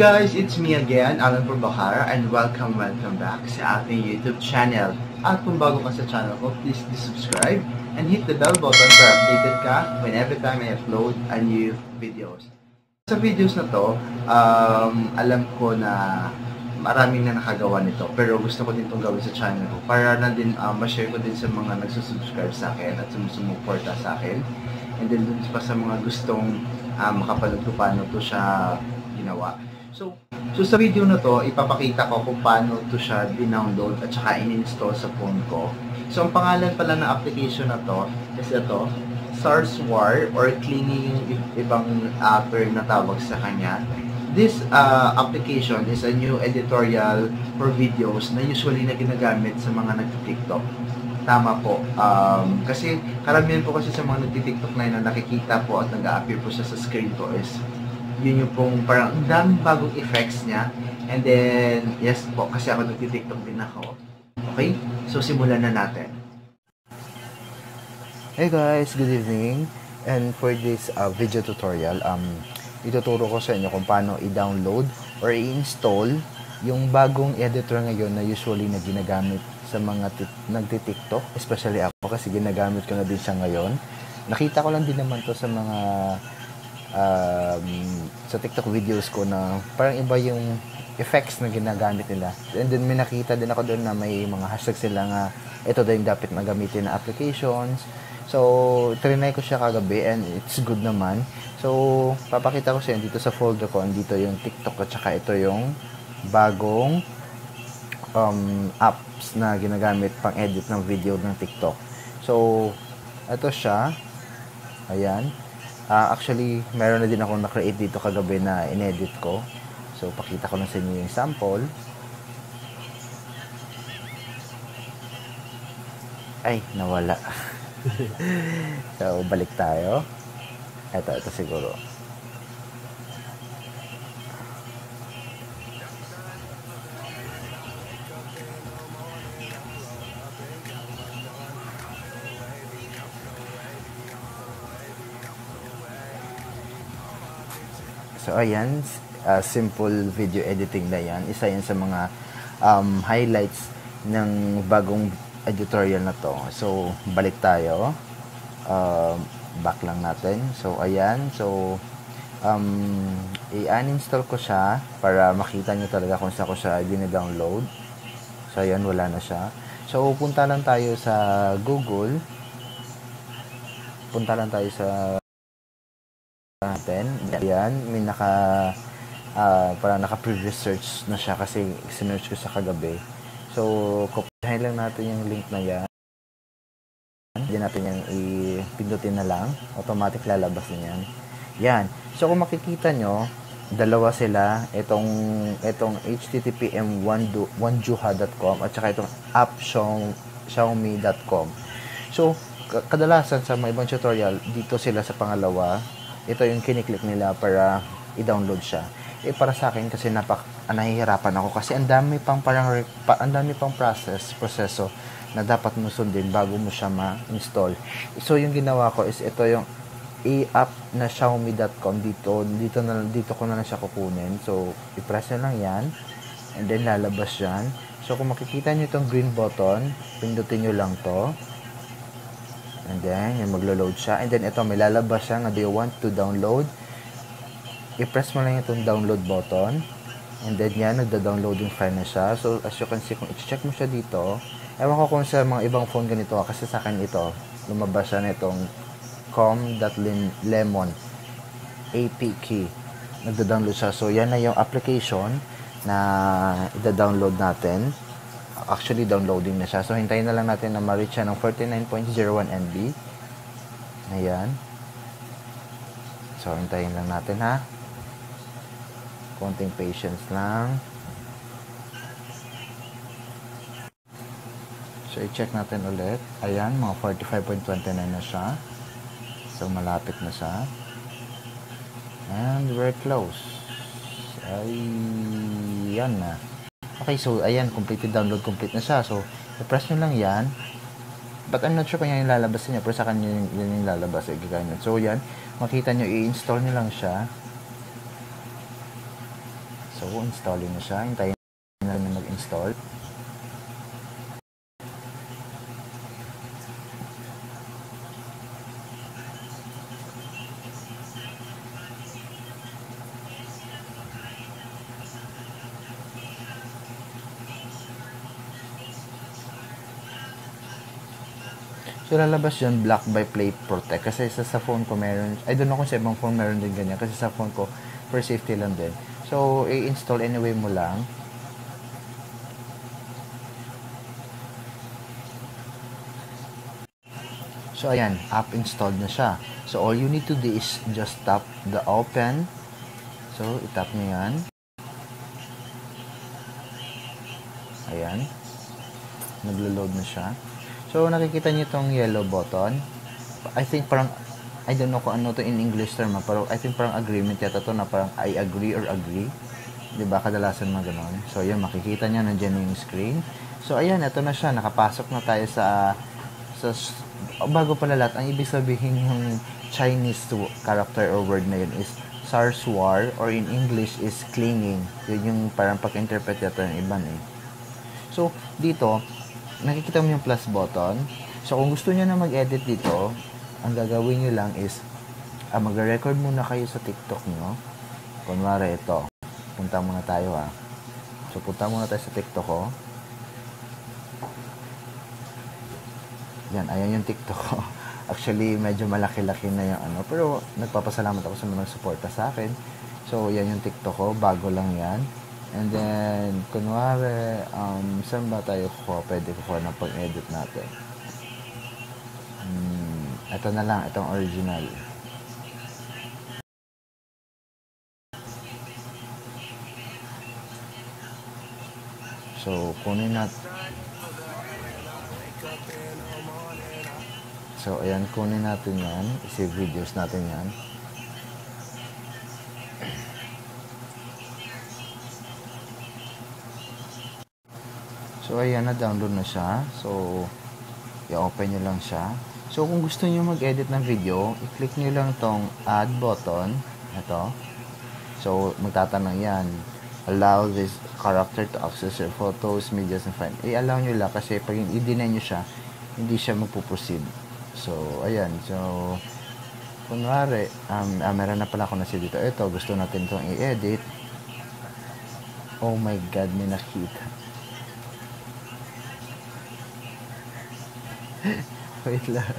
guys, it's me again, Alan Purbakara, and welcome, welcome back sa ating YouTube channel. At kung bago ka sa channel ko, please subscribe and hit the bell button para updated ka when every time I upload a new videos. Sa videos na to, um, alam ko na maraming na nakagawa nito, pero gusto ko din itong gawin sa channel ko para na din uh, ma-share ko din sa mga nagsusubscribe sa akin at sumusumuporta sa akin. And then dun pa sa mga gustong uh, makapanood ko paano to siya ginawa. So, so sa video na to, ipapakita ko kung paano to siya dinownload at saka in-install sa phone ko. So, ang pangalan pala ng application na to is ito, SARSWAR or cleaning ibang uh, na tawag sa kanya. This uh, application is a new editorial for videos na usually na ginagamit sa mga nag-TikTok. Tama po. Um, kasi karamihan po kasi sa mga nag-TikTok na yun na nakikita po at nag-appear po siya sa screen ko is yun yung pong parang ang daming bagong effects niya. And then, yes po, kasi ako nagtitiktok din ako. Okay? So, simulan na natin. Hey guys, good evening. And for this uh, video tutorial, um, ituturo ko sa inyo kung paano i-download or i-install yung bagong editor ngayon na usually na ginagamit sa mga nagti-TikTok, especially ako kasi ginagamit ko na din siya ngayon. Nakita ko lang din naman to sa mga um, sa TikTok videos ko na parang iba yung effects na ginagamit nila. And then may nakita din ako doon na may mga hashtag sila nga ito daw yung dapat na gamitin na applications. So, trinay ko siya kagabi and it's good naman. So, papakita ko sa inyo dito sa folder ko. Dito yung TikTok at saka ito yung bagong um, apps na ginagamit pang edit ng video ng TikTok. So, ito siya. Ayan. Uh, actually, meron na din ako na-create dito kagabi na inedit ko. So, pakita ko lang sa inyo yung sample. Ay, nawala. so, balik tayo. Ito, ito siguro. So, ayan, uh, simple video editing na yan. Isa yan sa mga um, highlights ng bagong editorial na to. So, balik tayo. Uh, back lang natin. So, ayan. So, um, i-uninstall ko siya para makita nyo talaga kung saan ko siya dine-download. So, ayan, wala na siya. So, punta lang tayo sa Google. Punta lang tayo sa natin. Yan, may naka uh, parang naka previous search na siya kasi sinearch ko sa kagabi. So, kopyahin lang natin yung link na yan. Hindi natin yung ipindutin na lang. Automatic lalabas na yan. Yan. So, kung makikita nyo, dalawa sila. Itong, itong httpm 1juha.com at saka itong appxiaomi.com. So, kadalasan sa mga ibang tutorial, dito sila sa pangalawa ito yung kiniklik nila para i-download siya. Eh para sa akin kasi napak ah, nahihirapan ako kasi ang dami pang parang pa, ang dami pang process, proseso na dapat mo sundin bago mo siya ma-install. So yung ginawa ko is ito yung i-app na xiaomi.com dito dito na dito ko na lang siya kukunin. So i-press na lang 'yan and then lalabas 'yan. So kung makikita niyo itong green button, pindutin niyo lang 'to. And then, yung maglo-load siya. And then, ito, may lalabas siya nga, do you want to download? I-press mo lang itong download button. And then, yan, nagda-download yung file na siya. So, as you can see, kung i-check mo siya dito, ewan ko kung sa mga ibang phone ganito, kasi sa akin ito, lumabas siya na itong com.lemon APK. Nagda-download siya. So, yan na yung application na ida-download natin actually downloading na siya. So, hintayin na lang natin na ma-reach siya ng 49.01 MB. Ayan. So, hintayin lang natin ha. Konting patience lang. So, i-check natin ulit. Ayan, mga 45.29 na siya. So, malapit na siya. And we're close. Ay, yan na. Okay, so ayan, completed download, complete na siya. So, i-press nyo lang yan. But I'm not sure kung yan yung lalabas niya. Pero sa kanya yun, yun yung lalabas. Eh, ganyan. So, yan. Makita nyo, i-install nyo lang siya. So, installing na siya. Hintayin na mag-install. So, lalabas yun, Black by Play Protect. Kasi sa, sa phone ko meron, I don't know kung sa ibang phone meron din ganyan. Kasi sa phone ko, for safety lang din. So, i-install anyway mo lang. So, ayan, app installed na siya. So, all you need to do is just tap the open. So, itap nyo yan. Ayan. Naglo-load na siya. So, nakikita niyo itong yellow button. I think parang, I don't know kung ano to in English term, ah, pero I think parang agreement yata to na parang I agree or agree. Ba? Kadalasan mga ganon. So, yun, makikita niya nandiyan yung screen. So, ayan, ito na siya. Nakapasok na tayo sa, sa bago pala lahat, ang ibig sabihin yung Chinese character or word na yun is sarswar or in English is clinging. Yun yung parang pag-interpret yata ng iban eh. So, dito, nakikita mo yung plus button. So, kung gusto niyo na mag-edit dito, ang gagawin niyo lang is, ah, magre-record muna kayo sa TikTok niyo. Kunwari ito. Punta muna tayo ha. So, punta muna tayo sa TikTok ko. Yan, ayan yung TikTok ko. Actually, medyo malaki-laki na yung ano. Pero, nagpapasalamat ako sa mga nagsuporta sa akin. So, yan yung TikTok ko. Bago lang yan. And then, kunwari, um, saan ba tayo kukuha? Pwede kukuha ng pag-edit natin. Hmm, ito na lang, itong original. So, kunin natin. So, ayan, kunin natin yan. I-save videos natin yan. So, ayan, na-download na siya. So, i-open nyo lang siya. So, kung gusto nyo mag-edit ng video, i-click nyo lang tong add button. Ito. So, magtatanong yan. Allow this character to access your photos, medias, and file. I-allow nyo lang kasi pag i-deny nyo siya, hindi siya magpuproceed. So, ayan. So, kunwari, um, ah, meron na pala ako na si dito. Ito, gusto natin itong i-edit. Oh my God, may nakita. Wait lang.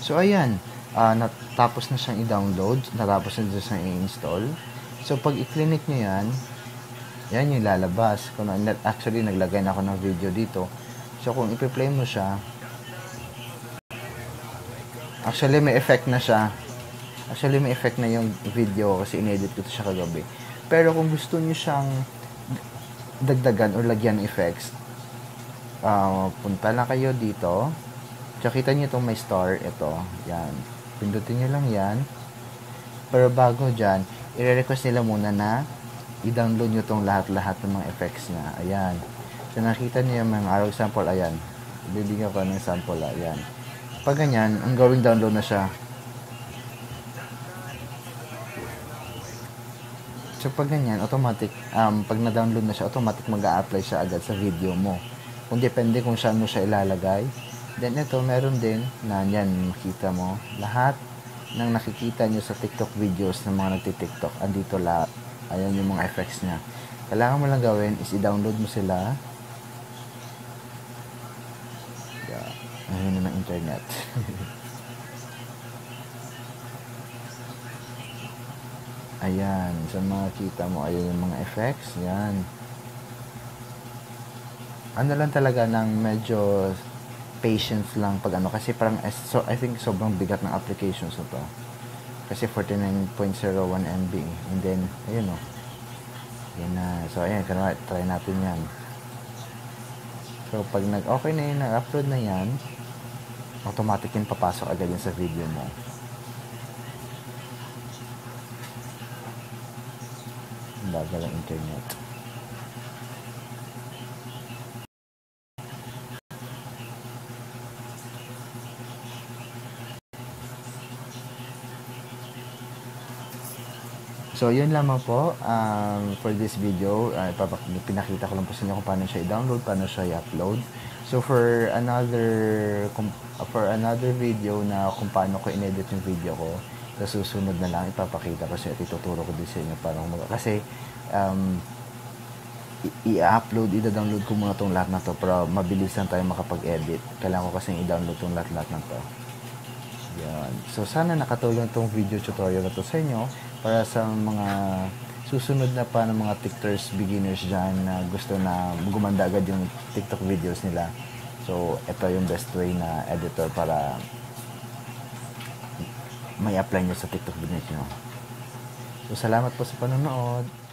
So, ayan. Uh, natapos na siyang i-download. Natapos na din siyang i-install. So, pag i-clinic nyo yan, yan yung lalabas. Kung, actually, naglagay na ako ng video dito. So, kung ipi-play mo siya, actually, may effect na siya. Actually, may effect na yung video kasi inedit ko to siya kagabi. Pero kung gusto niyo siyang dagdagan or lagyan ng effects, uh, punta lang kayo dito. So, kita nyo itong may star. Ito. Yan. Pindutin nyo lang yan. Pero bago dyan, i-request nila muna na i-download nyo itong lahat-lahat ng mga effects niya. Ayan. So, nakita nyo yung mga araw sample. Ayan. Bibigyan ko ng sample. Ayan. Pag ganyan, ang gawing download na siya. So, pag ganyan, automatic, um, pag na-download na siya, automatic mag apply siya agad sa video mo. Kung depende kung saan mo siya ilalagay. Then, ito, meron din na yan, makita mo, lahat ng nakikita nyo sa TikTok videos ng mga nagti-TikTok, andito lahat. Ayan yung mga effects niya. Kailangan mo lang gawin is i-download mo sila. Yeah. Ayun na ng internet. Ayan. Sa mga kita mo, ayun yung mga effects. Yan. Ano lang talaga ng medyo patience lang pag ano. Kasi parang, so, I think sobrang bigat ng applications na to. Kasi 49.01 MB. And then, ayun o. Oh. Yan na. So, ayan. Kanwa, try natin yan. So, pag nag-okay na yun, nag-upload na yan, automatic yung papasok agad yun sa video mo. Bagal ang internet. So, yun lamang po um, for this video. Uh, pinakita ko lang po sa inyo kung paano siya i-download, paano siya i-upload. So, for another for another video na kung paano ko in-edit yung video ko, sa susunod na lang ipapakita ko sa ituturo ko din sa inyo paano mag- kasi um, i-upload, i-download ko muna tong lahat na to para mabilis lang tayo makapag-edit. Kailangan ko kasi i-download tong lahat-lahat na to. Yan. So, sana nakatulong tong video tutorial na to sa inyo para sa mga susunod na pa ng mga TikTokers beginners dyan na gusto na gumanda agad yung TikTok videos nila. So, ito yung best way na editor para may apply nyo sa TikTok videos nyo. So, salamat po sa panonood.